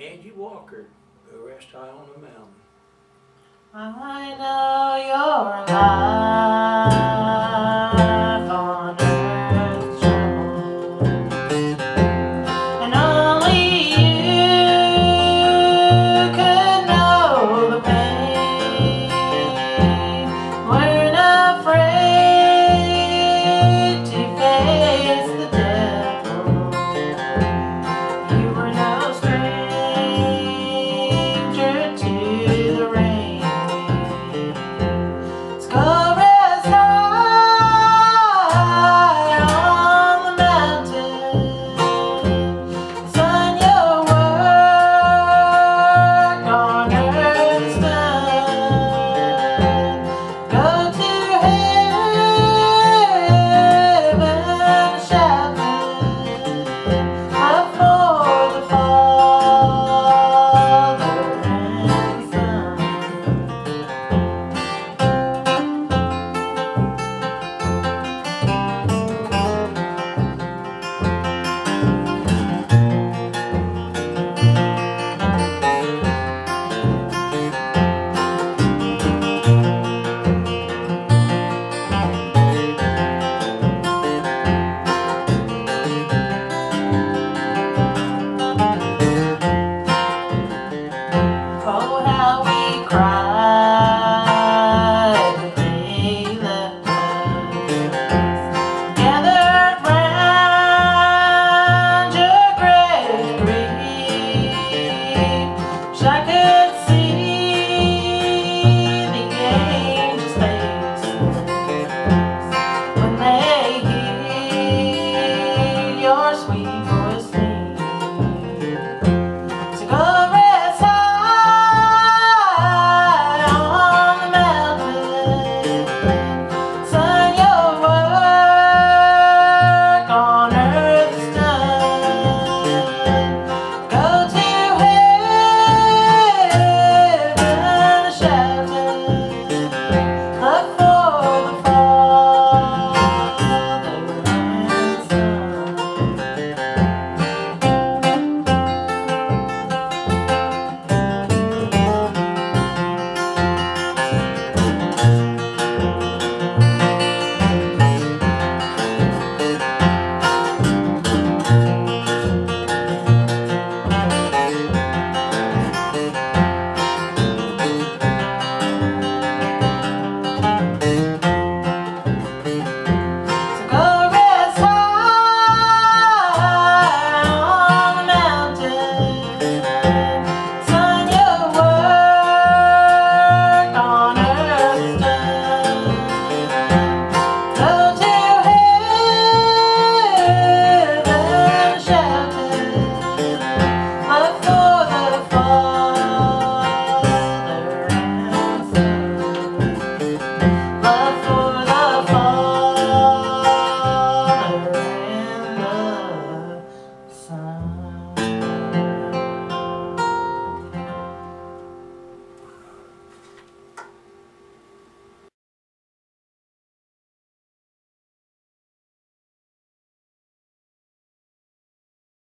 Angie Walker, Go Rest High on the Mountain. I know you're alive.